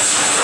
Yes!